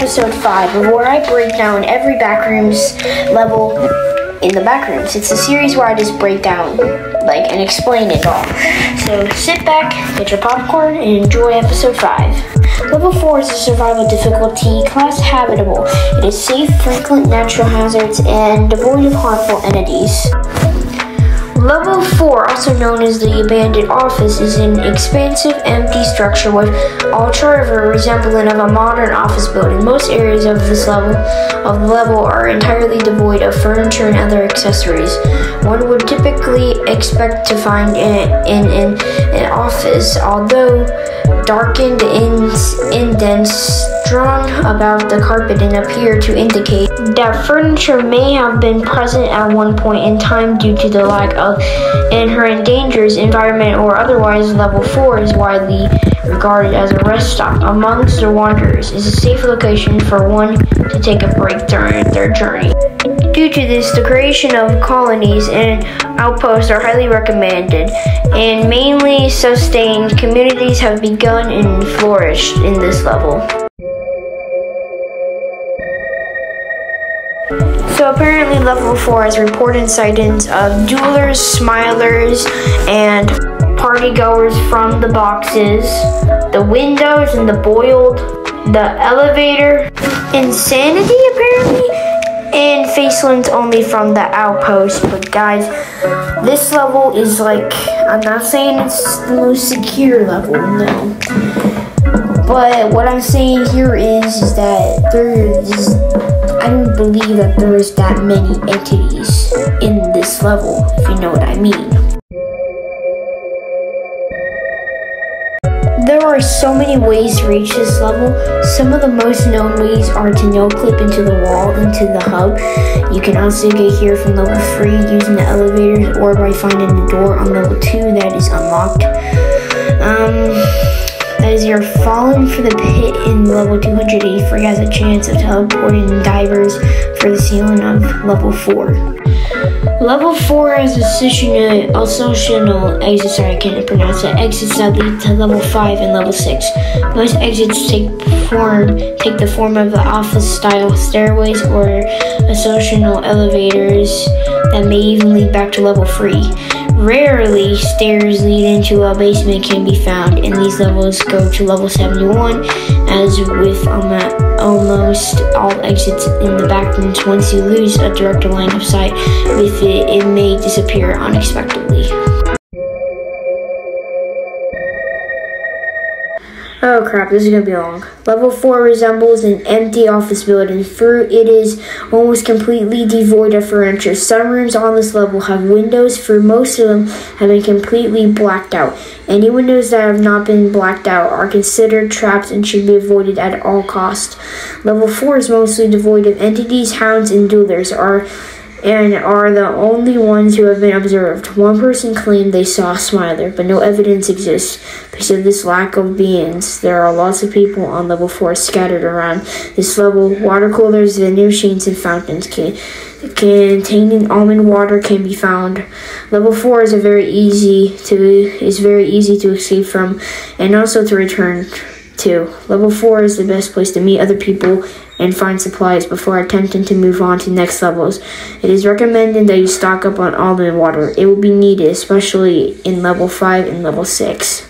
episode 5 where I break down every backrooms level in the backrooms. It's a series where I just break down, like, and explain it all. So sit back, get your popcorn, and enjoy episode 5. Level 4 is a survival difficulty class habitable. It is safe, frequent natural hazards, and devoid of harmful entities. Level 4, also known as the Abandoned Office, is an expansive, empty structure with ultra resembling of a modern office building. Most areas of this level of the level are entirely devoid of furniture and other accessories. One would typically expect to find in, in, in an office, although darkened indents strung about the carpet and appear to indicate that furniture may have been present at one point in time due to the lack of inherent dangers, environment, or otherwise. Level 4 is widely regarded as a rest stop amongst the wanderers. is a safe location for one to take a break during their journey. Due to this, the creation of colonies and outposts are highly recommended, and mainly sustained communities have begun and flourished in this level. So apparently level 4 has reported sightings of dullers, smilers, and partygoers from the boxes, the windows and the boiled, the elevator, insanity apparently, and facelings only from the outpost. But guys, this level is like, I'm not saying it's the most secure level, no. But what I'm saying here is, is that there is I don't believe that there is that many entities in this level, if you know what I mean. Are so many ways to reach this level. Some of the most known ways are to no-clip into the wall, into the hub. You can also get here from level 3 using the elevators or by finding the door on level 2 that is unlocked. Um, as you're falling for the pit in level 283 has a chance of teleporting divers for the ceiling of level 4. Level 4 is a associational exit, sorry I can't pronounce it, exits that lead to level 5 and level 6. Most exits take form take the form of the office style stairways or associational elevators that may even lead back to level 3. Rarely, stairs lead into a basement can be found, and these levels go to level 71, as with almost all exits in the backrooms. Once you lose a direct line of sight with it, it may disappear unexpectedly. Oh crap, this is gonna be long. Level 4 resembles an empty office building. For it is almost completely devoid of furniture. Some rooms on this level have windows, for most of them have been completely blacked out. Any windows that have not been blacked out are considered traps and should be avoided at all costs. Level 4 is mostly devoid of entities, hounds, and dullers. Are and are the only ones who have been observed. One person claimed they saw Smiler, but no evidence exists because of this lack of beings. There are lots of people on level 4 scattered around this level. Water coolers, vending machines, and fountains can, containing almond water can be found. Level 4 is a very easy to is very easy to escape from and also to return to. Level 4 is the best place to meet other people and find supplies before attempting to move on to next levels. It is recommended that you stock up on almond water. It will be needed, especially in level 5 and level 6.